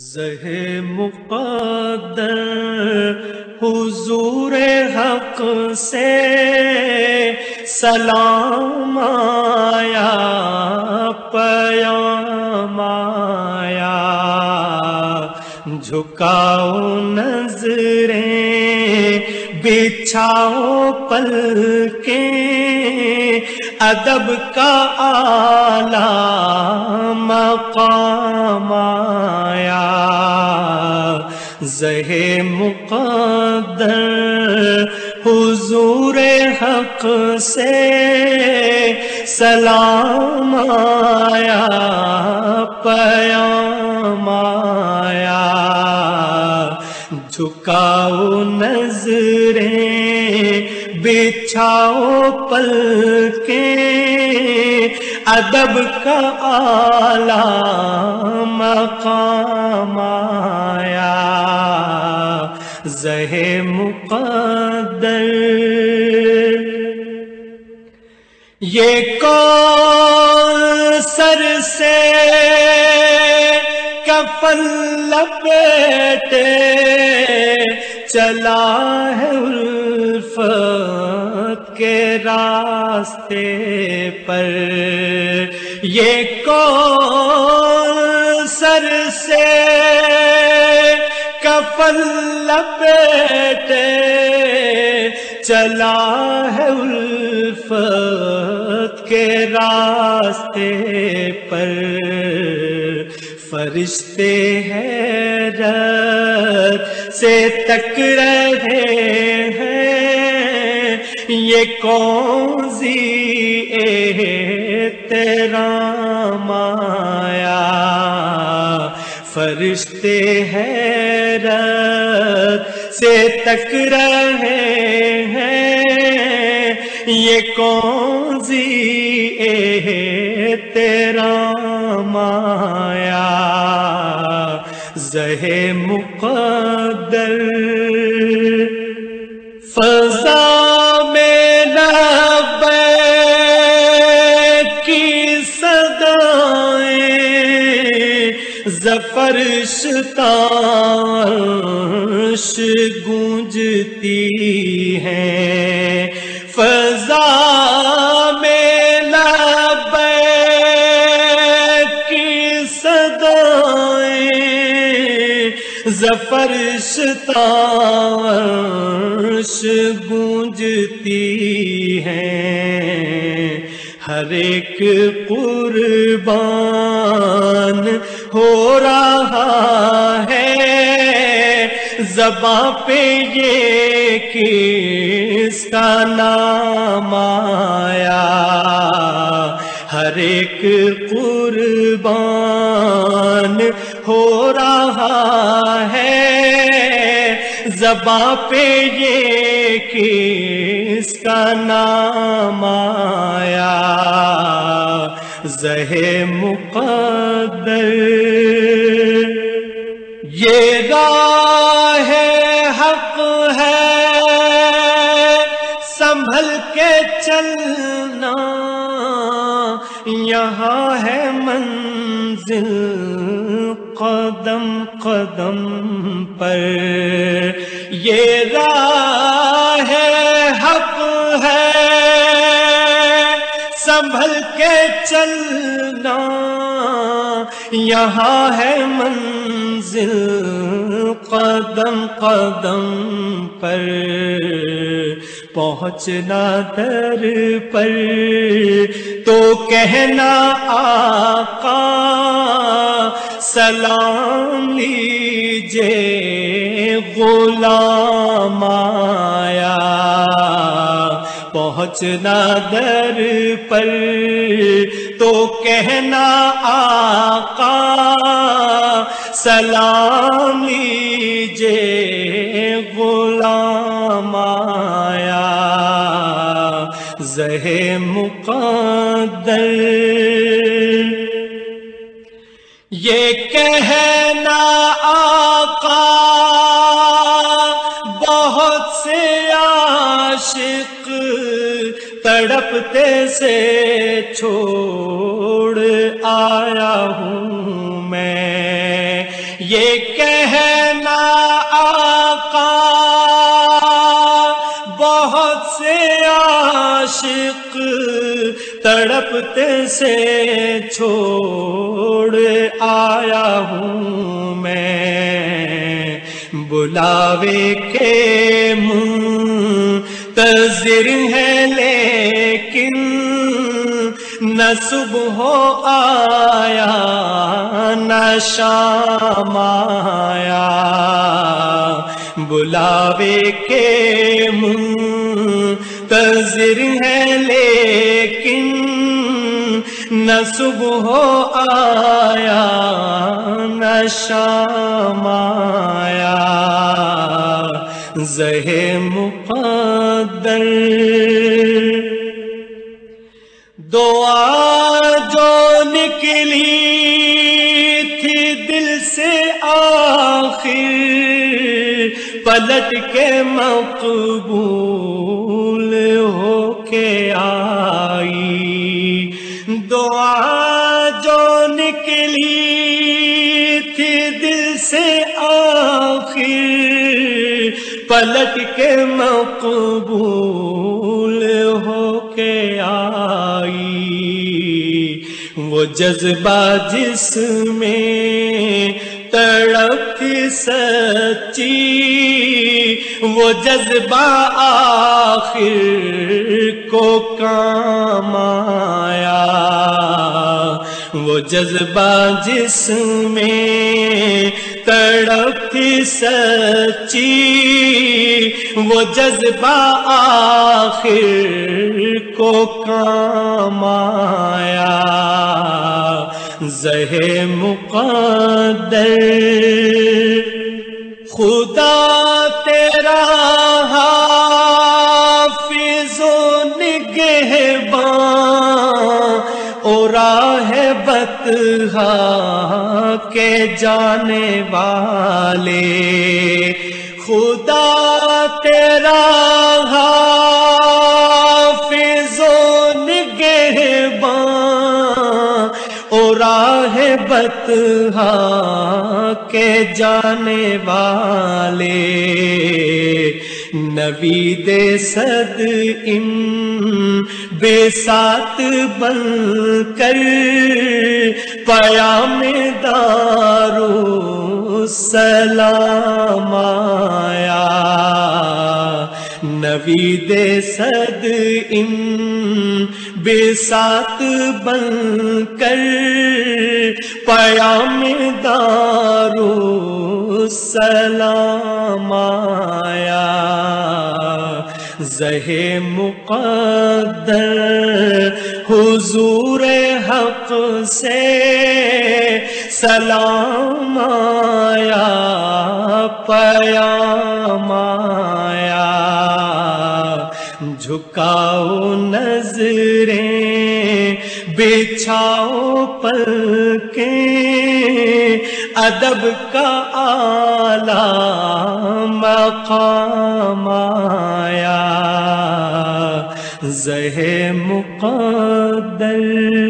زہ مقدر حضور حق سے سلام آیا پیام آیا۔ جھکاؤ نظریں، بچھاؤ پل کے ادب کا آلہ مقام آیا۔ زہ مقدر حضور حق سے سلام آیا پیام آیا۔ جھکاؤ نظریں بچھاؤ پل کے ادب کا آلہ مقام آیا۔ زہ مقدر۔ یہ کون سر سے کفن لپیٹے چلا ہے الفت کے راستے پر۔ یہ کون سر سے کفن لپیٹے چلا ہے الفت کے راستے پر؟ فرشتے حیرت سے تک رہے ہیں یہ کون سی تیرا مایا فرشتے حیرت سے تک رہے ہیں۔ یہ کون سی تیرا مایا زہ مقدر صدائیں زفر شتاش گونجتی ہیں فضا میں لبے کی صدائیں زفر شتاش گونجتی ہر ایک قربان ہو رہا ہے۔ زباں پہ یہ کس کا نام آیا؟ ہر ایک قربان ہو رہا ہے۔ زباں پہ یہ کس کا نام آیا؟ زہ مقدر یہ راہ حق ہے۔ سنبھل کے چلنا یہاں ہے منزل قدم قدم پر۔ یہ راہ حق ہے۔ سنبھل کے چلنا یہاں ہے منزل قدم قدم پر۔ پہنچنا در پر۔ تو کہنا آقا، سلام لیجے غلام آیا۔ پہنچنا در پر تو کہنا آقا، سلام لیجے غلام آیا۔ زہ مقدر۔ یہ کہنا آقا رابطے سے چھوڑ آیا ہوں میں۔ یہ کہنا آقا بہت سے عاشق تڑپتے سے چھوڑ آیا ہوں میں۔ بلاوے کے منتظر ہے صبح آیا، نہ شام آیا۔ بلاوے کے منہ تذر ہے لیکن نہ صبح آیا، نہ شام آیا۔ زہ مقدر دعا نکلی تھی دل سے آخر پلٹ کے مقبول ہو کے آئی۔ دعا جو نکلی تھی دل سے آخر پلٹ کے مقبول وہ جذبہ جس میں تڑپ سچی، وہ جذبہ آخر کو کام آیا۔ وہ جذبہ جس میں تڑپ سچی، وہ جذبہ آخر کو کام آیا۔ زہ مقدر خدا تیرا حافظ و نگہبان۔ اور راہ بتہا کے جانے والے۔ خدا تیرا حافظ و نگہبان۔ اور راہ بتہا کے جانے والے۔ نبی دے صد ان بے سات بن کر پیام دارو سلام آیا۔ نبی دے صد ان بے سات بن کر پیام دارو سلام آیا۔ زہ مقدر حضور حق سے سلام آیا پیام آیا۔ جھکاؤ نظریں بچھاؤ پل کے ادب کا آلہ مقام آیا۔ زہ مقدر